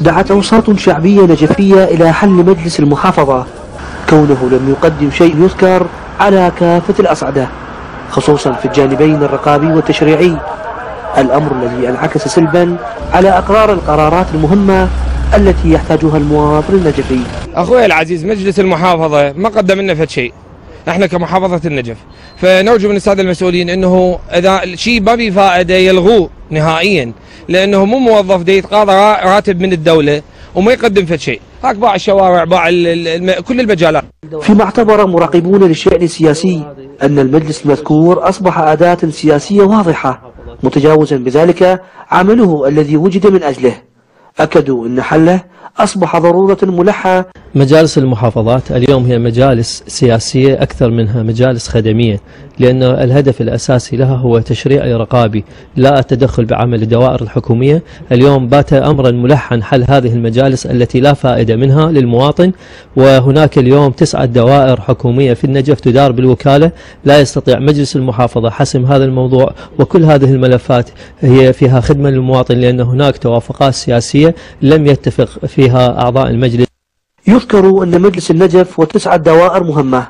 دعت أوساط شعبية نجفية إلى حل مجلس المحافظة. كونه لم يقدم شيء يذكر على كافة الأصعدة خصوصا في الجانبين الرقابي والتشريعي. الأمر الذي انعكس سلبا على أقرار القرارات المهمة التي يحتاجها المواطن النجفي. أخوي العزيز مجلس المحافظة ما قدم لنا فد شيء. إحنا كمحافظة النجف. فنرجو من السادة المسؤولين إنه إذا شيء ما به فائدة يلغوه نهائيا لأنه مو موظف دي يتقاضى راتب من الدولة وما يقدم فد شيء. هاك باع الشوارع باع كل المجالات. فيما اعتبر مراقبون للشأن السياسي أن المجلس المذكور أصبح أداة سياسية واضحة متجاوزا بذلك عمله الذي وجد من أجله. أكدوا أن حله أصبح ضرورة ملحة. مجالس المحافظات اليوم هي مجالس سياسية أكثر منها مجالس خدمية لأن الهدف الأساسي لها هو تشريع رقابي لا التدخل بعمل الدوائر الحكومية. اليوم بات أمرا ملحا حل هذه المجالس التي لا فائدة منها للمواطن وهناك اليوم تسعة دوائر حكومية في النجف تدار بالوكالة. لا يستطيع مجلس المحافظة حسم هذا الموضوع وكل هذه الملفات هي فيها خدمة للمواطن لأن هناك توافقات سياسية لم يتفق فيها أعضاء المجلس. يذكر أن مجلس النجف وتسعة دوائر مهمة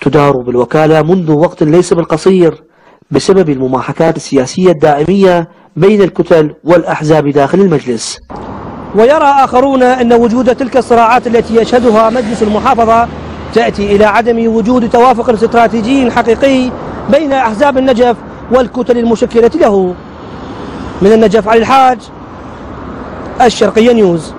تدار بالوكالة منذ وقت ليس بالقصير بسبب المماحكات السياسية الدائمية بين الكتل والأحزاب داخل المجلس. ويرى آخرون أن وجود تلك الصراعات التي يشهدها مجلس المحافظة تأتي إلى عدم وجود توافق استراتيجي حقيقي بين أحزاب النجف والكتل المشكلة له. من النجف علي الحاج الشرقية نيوز.